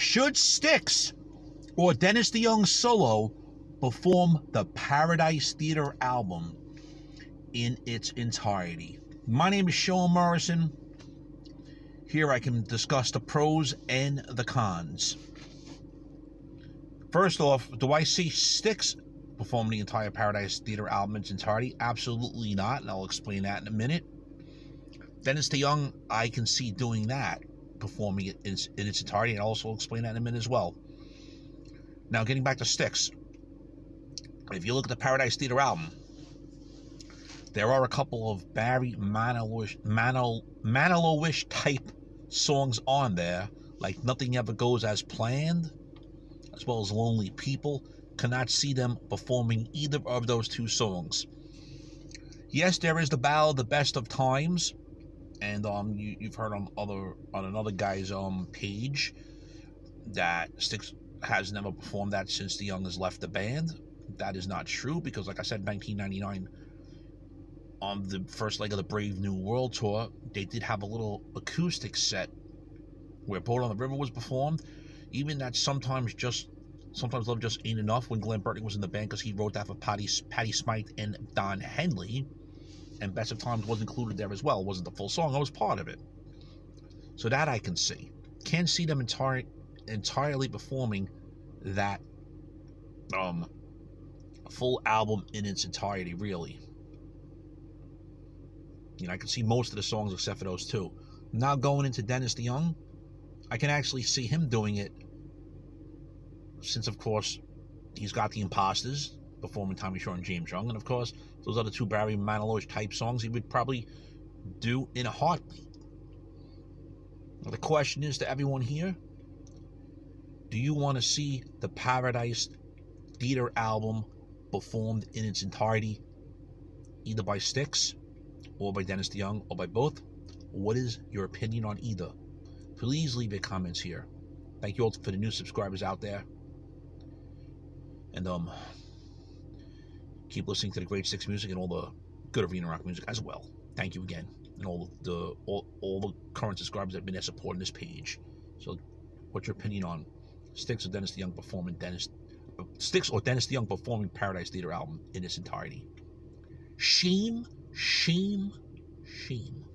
Should Styx or Dennis DeYoung solo perform the Paradise Theatre album in its entirety? My name is Sean Morrison. Here I can discuss the pros and the cons. First off, do I see Styx perform the entire Paradise Theatre album in its entirety? Absolutely not, and I'll explain that in a minute. Dennis DeYoung, I can see doing that performing it in, in its entirety, and I'll also explain that in a minute as well. Now, getting back to Styx, if you look at the Paradise Theatre album, there are a couple of Barry Manilow-ish, type songs on there, like Nothing Ever Goes As Planned, as well as Lonely People. Cannot see them performing either of those two songs. Yes, there is the ballad of The Best of Times, and um, you, you've heard on other on another guy's um page that Styx has never performed that since DeYoung has left the band. That is not true because, like I said, 1999 on the first leg of the Brave New World tour, they did have a little acoustic set where Boat on the River was performed. Even that sometimes just sometimes love just ain't enough when Glen Burtnik was in the band because he wrote that for Patty Patty Smyth and Don Henley and Best of Times was included there as well. It wasn't the full song, I was part of it. So that I can see. Can't see them entire, entirely performing that um full album in its entirety, really. You know, I can see most of the songs except for those two. Now going into Dennis DeYoung, I can actually see him doing it since, of course, he's got the imposters performing Tommy Shaw and James Young. And of course, those other two Barry Manilow type songs he would probably do in a heartbeat. The question is to everyone here do you want to see the Paradise Theatre album performed in its entirety, either by Styx or by Dennis DeYoung or by both? What is your opinion on either? Please leave your comments here. Thank you all for the new subscribers out there. And um keep listening to the great Styx music and all the good arena rock music as well. Thank you again, and all the all, all the current subscribers that have been there supporting this page. So, what's your opinion on Styx or Dennis DeYoung performing Dennis Styx or Dennis DeYoung performing Paradise Theatre album in its entirety? Shame, shame, shame.